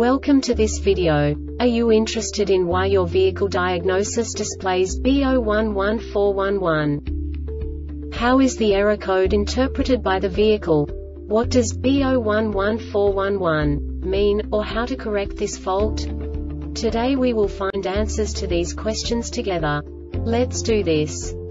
Welcome to this video. Are you interested in why your vehicle diagnosis displays B011411? How is the error code interpreted by the vehicle? What does B011411 mean, or how to correct this fault? Today we will find answers to these questions together. Let's do this.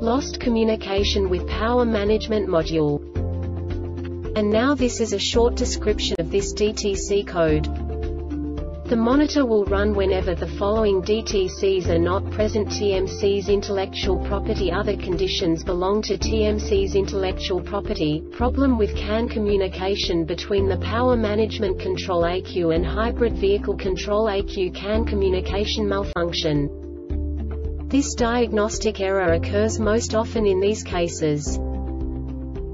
Lost communication with power management module. And now this is a short description of this DTC code. The monitor will run whenever the following DTCs are not present TMC's intellectual property Other conditions belong to TMC's intellectual property, problem with CAN communication between the Power Management Control ECU and Hybrid Vehicle Control ECU CAN communication malfunction. This diagnostic error occurs most often in these cases.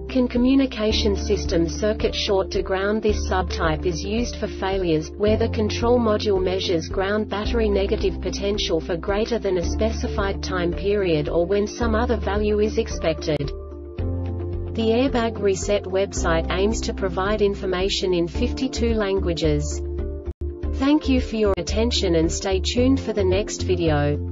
CAN communication system circuit short to ground This subtype is used for failures, where the control module measures ground battery negative potential for greater than a specified time period or when some other value is expected. The Airbag Reset website aims to provide information in 52 languages. Thank you for your attention and stay tuned for the next video.